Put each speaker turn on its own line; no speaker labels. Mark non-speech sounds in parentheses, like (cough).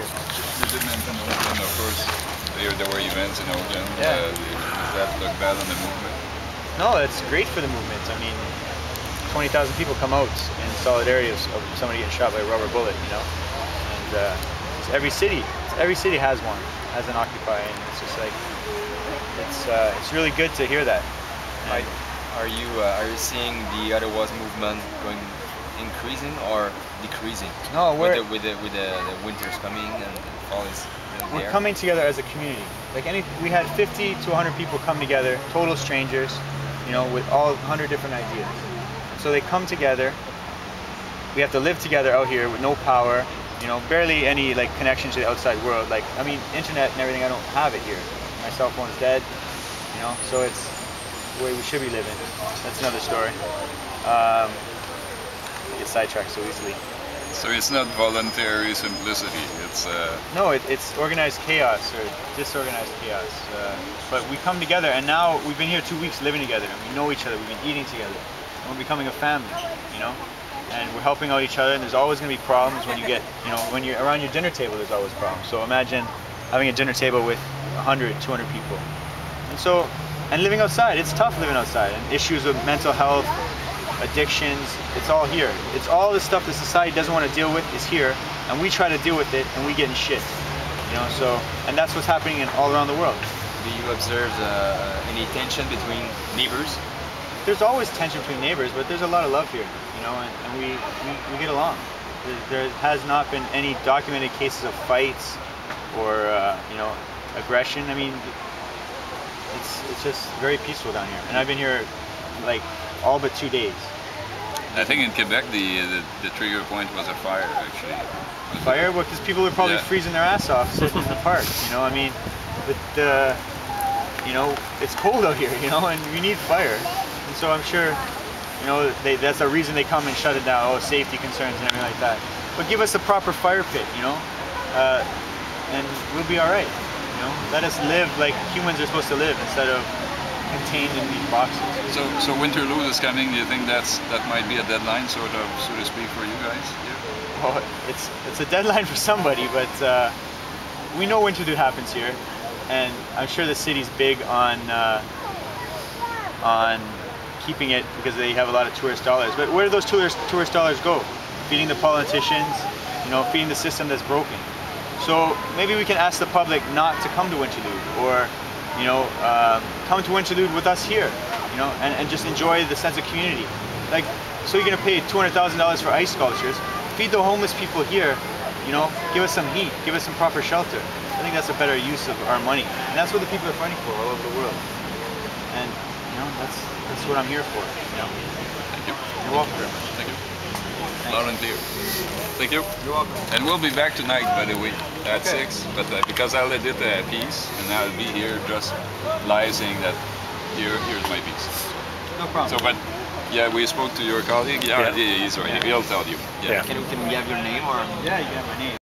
You did mention Oakland, of course. There, were events in Oakland.
Yeah.
Uh, does that look bad on the movement?
No, it's great for the movement. I mean, 20,000 people come out in solidarity of, somebody getting shot by a rubber bullet, you know? And uh, every city, every city has one, has an Occupy, and it's just like, it's, uh, it's really good to hear that.
Are, are you uh, are you seeing the Ottawa's movement going increasing or decreasing?
No, we're,
with the, with the, with the, the winters coming and fall is
we're
there?
coming together as a community. Like any, we had 50 to 100 people come together, total strangers, you know, with all 100 different ideas. So they come together. We have to live together out here with no power, you know, barely any like connection to the outside world. Like, I mean, internet and everything, I don't have it here. My cell phone's dead, you know, so it's the way we should be living. That's another story. Um, get sidetracked so easily.
So it's not voluntary simplicity. It's uh,
No, it, it's organized chaos or disorganized chaos. Uh, but we come together, and now we've been here two weeks living together, and we know each other. We've been eating together, and we're becoming a family. You know, and we're helping out each other. And there's always going to be problems when you get, you know, when you're around your dinner table. There's always problems. So imagine having a dinner table with 100, 200 people, and so, and living outside. It's tough living outside, and issues with mental health, addictions. It's all here. It's all the stuff that society doesn't want to deal with is here, and we try to deal with it, and we get in shit. You know, so and that's what's happening in all around the world.
Do you observe uh, any tension between neighbors?
There's always tension between neighbors, but there's a lot of love here. You know, and, and we, we we get along. There, there has not been any documented cases of fights or uh, you know aggression. I mean, it's it's just very peaceful down here, and I've been here like all but two days.
I think in Quebec the, the the trigger point was a fire actually. Was
Fire, because people were probably
Yeah.
freezing their ass off sitting in the (laughs) park. You know, I mean, but uh, you know, it's cold out here. (laughs) You know, and we need fire, and so I'm sure, you know, they, that's a reason they come and shut it down. Oh, safety concerns and everything like that. But give us a proper fire pit, you know, uh, and we'll be all right. You know, let us live like humans are supposed to live instead of contained in these boxes.
So so Winterlude is coming. Do you think that's that might be a deadline, sort of, so to speak, for you guys? here? (laughs)
Well, it's it's a deadline for somebody, but uh, we know winter Winterlude happens here, and I'm sure the city's big on uh, on keeping it because they have a lot of tourist dollars. But where do those tourist tourist dollars go? Feeding the politicians, you know, feeding the system that's broken. So maybe we can ask the public not to come to Winterlude, or you know, um, come to Winterlude with us here, you know, and, and just enjoy the sense of community. Like, so you're gonna pay $200,000 for ice sculptures, feed the homeless people here, you know, give us some heat, give us some proper shelter. I think that's a better use of our money. And that's what the people are fighting for all over the world. And, you know, that's that's what I'm here for, you know.
Thank you.
You're welcome very much.
Thank you. Loud and clear. Thank you.
You're welcome.
And we'll be back tonight, by the way, at
Okay.
six. But uh, because I did a piece, and I'll be here just live saying that here, here's my piece.
No problem.
So, but yeah, we spoke to your colleague. Yeah,
Yeah.
he's right.
Yeah.
He'll tell you.
Yeah.
Can, can we have your name or?
yeah, you can have my name.